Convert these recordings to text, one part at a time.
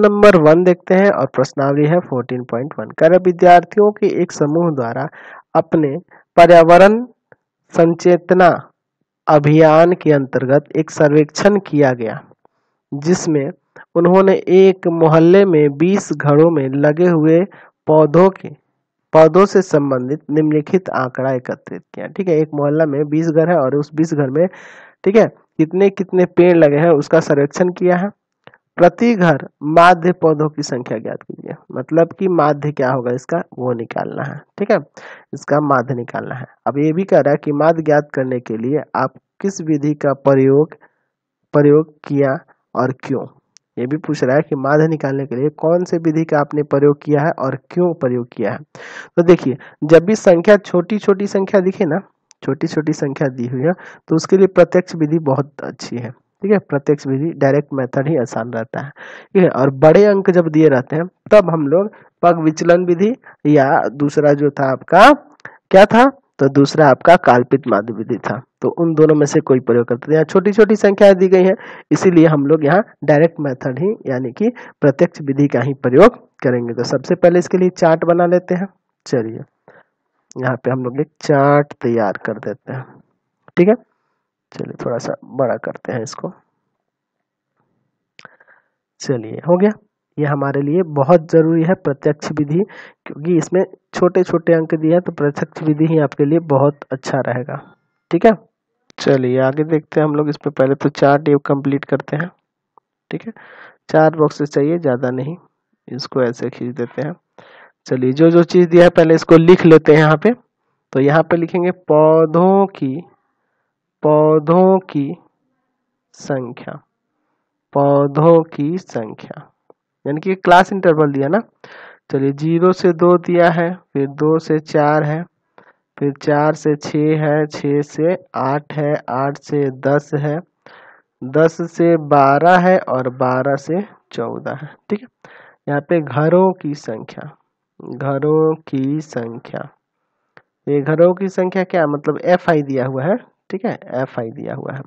Number one देखते हैं और प्रश्नावली है 14.1 कर विद्यार्थियों के एक समूह द्वारा अपने पर्यावरण संचेतना अभियान के अंतर्गत एक सर्वेक्षण किया गया, जिसमें उन्होंने एक मोहल्ले में 20 घरों में लगे हुए पौधों के, पौधों से संबंधित निम्नलिखित आंकड़ा एकत्रित किया। ठीक है, एक मोहल्ला में 20 घर है और उस 20 घर में, ठीक है कितने कितने पेड़ लगे हैं उसका सर्वेक्षण किया है। प्रति घर माध्य पौधों की संख्या ज्ञात कीजिए। मतलब कि माध्य क्या होगा इसका? वो निकालना है। ठीक है? इसका माध्य निकालना है। अब ये भी कह रहा है कि माध्य ज्ञात करने के लिए आप किस विधि का प्रयोग प्रयोग किया और क्यों? ये भी पूछ रहा है कि माध्य निकालने के लिए कौन से विधि का आपने प्रयोग किया है और क्यों प्रयोग किया है? तो देखिए, जब भी संख्या छोटी छोटी संख्या दिखे ना छोटी छोटी संख्या दी हुई है तो उसके लिए प्रत्यक्ष विधि बहुत अच्छी है। ठीक है? प्रत्यक्ष विधि डायरेक्ट मेथड ही आसान रहता है। ठीक है? और बड़े अंक जब दिए रहते हैं, तब हम लोग पग विचलन विधि या दूसरा जो था आपका, क्या था? तो दूसरा आपका काल्पित माध्य विधि था। तो उन दोनों में से कोई प्रयोग करते थे। यहाँ छोटी छोटी संख्या दी गई है, इसीलिए हम लोग यहाँ डायरेक्ट मेथड ही, यानी कि प्रत्यक्ष विधि का ही प्रयोग करेंगे। तो सबसे पहले इसके लिए चार्ट बना लेते हैं। चलिए, यहाँ पे हम लोग एक चार्ट तैयार कर देते हैं। ठीक है? चलिए थोड़ा सा बड़ा करते हैं इसको। चलिए, हो गया। ये हमारे लिए बहुत ज़रूरी है प्रत्यक्ष विधि, क्योंकि इसमें छोटे छोटे अंक दिए हैं तो प्रत्यक्ष विधि ही आपके लिए बहुत अच्छा रहेगा। ठीक है? चलिए, आगे देखते हैं हम लोग इसमें पहले तो चार ये कंप्लीट करते हैं। ठीक है? चार बॉक्सेस चाहिए, ज़्यादा नहीं। इसको ऐसे खींच देते हैं। चलिए जो जो चीज़ दिया है, पहले इसको लिख लेते हैं यहाँ पे। तो यहाँ पे लिखेंगे पौधों की पौधों की संख्या, पौधों की संख्या। यानी कि क्लास इंटरवल दिया ना? चलिए ज़ीरो से दो दिया है, फिर दो से चार है, फिर चार से छ है छ से आठ है, आठ से दस है, दस से बारह है और बारह से चौदह है। ठीक है? यहाँ पे घरों की संख्या, घरों की संख्या। ये घरों की संख्या क्या? मतलब एफ़ आई दिया हुआ है। ठीक है एफ़ आई दिया हुआ है।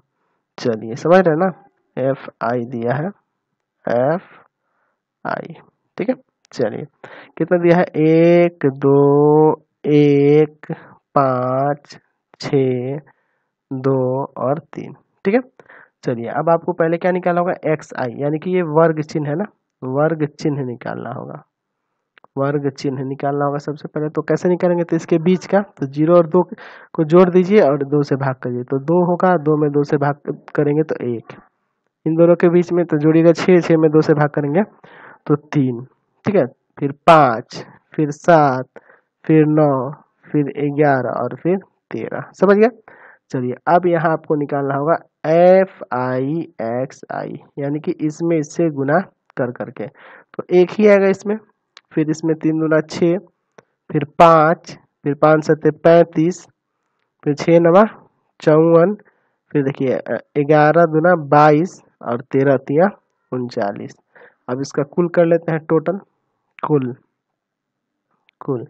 चलिए, समझ रहे ना? एफ़ आई दिया है। एफ़ आई ठीक है? चलिए, कितना दिया है? एक, दो, एक, पाँच, छ, दो और तीन, ठीक है? चलिए, अब आपको पहले क्या निकालना होगा? एक्स आई यानी कि ये वर्ग चिन्ह है ना? वर्ग चिन्ह निकालना होगा। वर्ग चिन्ह निकालना होगा सबसे पहले। तो कैसे निकालेंगे? तो इसके बीच का तो ज़ीरो और दो को जोड़ दीजिए और दो से भाग करिए। तो दो होगा, दो में दो से भाग करेंगे तो एक। इन दोनों के बीच में तो जोड़िएगा छः छः में दो से भाग करेंगे तो तीन। ठीक है? फिर पाँच, फिर सात, फिर नौ, फिर ग्यारह और फिर तेरह। समझ गया? चलिए, अब यहाँ आपको निकालना होगा एफ़ आई एक्स आई, यानी कि इसमें इससे गुना कर करके। तो एक ही आएगा इसमें। फिर इसमें तीन गुना छ फिर पाँच फिर पाँच सत्य पैंतीस, फिर छः नवा चौवन, फिर देखिए ग्यारह दुना बाईस और तेरह तिया उनचालीस। अब इसका कुल कर लेते हैं टोटल। कुल। कुल।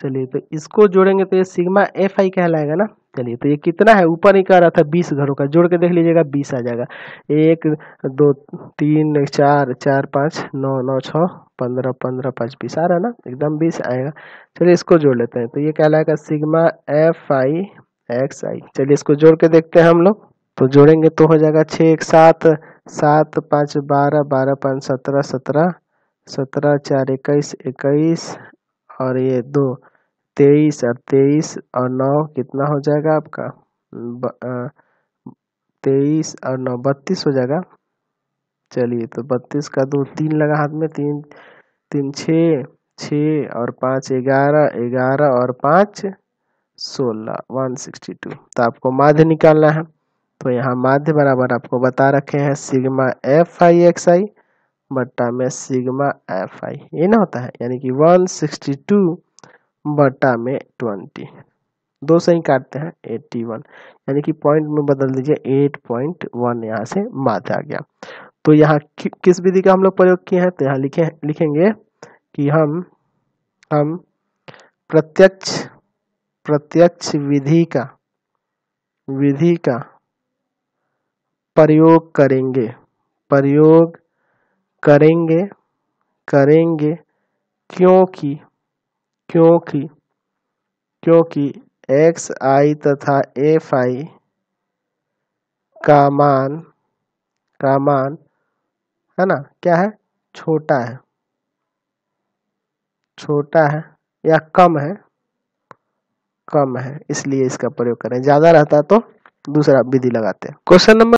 चलिए तो इसको जोड़ेंगे तो ये सिग्मा एफ़ आई कहलाएगा ना? चलिए तो ये कितना है? ऊपर ही कह रहा था बीस घरों का। जोड़ के देख लीजिएगा, बीस आ जाएगा। एक, दो, तीन, चार चार, पाँच, नौ नौ, छः पंद्रह पंद्रह पाँच बीस आ रहा है ना? एकदम बीस आएगा। चलिए इसको जोड़ लेते हैं। तो ये कहलाएगा sigma F I X I चलिए इसको जोड़ के देखते हैं हम लोग। तो जोड़ेंगे तो हो जाएगा छः एक, सात। सात, पाँच, बारह बारह, पाँच, सत्रह सत्रह। सत्रह, चार, इक्कीस इक्कीस। और ये दो, तेईस, और तेईस, और नौ। कितना हो जाएगा आपका? तेईस और नौ। बत्तीस हो जाएगा। चलिए तो बत्तीस का दो, तीन लगा हाथ में, तीन तीन छ छ और पाँच, ग्यारह ग्यारह और पाँच, सोलह, वन सिक्सटी टू। तो आपको माध्य निकालना है। तो यहाँ माध्य बराबर आपको बता रखे हैं sigma F I X I बट्टा में सिग्मा एफ़ आई। ये ना होता है, यानी कि वन सिक्सटी टू बट्टा में ट्वेंटी। दो से ही काटते हैं, एट्टी वन। यानी कि पॉइंट में बदल दीजिए, एट पॉइंट वन यहाँ से माध्य आ गया। तो यहाँ कि, किस विधि का हम लोग प्रयोग किए हैं? तो यहाँ लिखे लिखेंगे कि हम हम प्रत्यक्ष प्रत्यक्ष विधि का विधि का प्रयोग करेंगे। प्रयोग करेंगे करेंगे क्योंकि क्योंकि क्योंकि एक्स आई तथा एफ़ आई का मान का मान है ना? क्या है? छोटा है। छोटा है या कम है? कम है, इसलिए इसका प्रयोग करें। ज़्यादा रहता तो दूसरा विधि लगाते हैं। Question number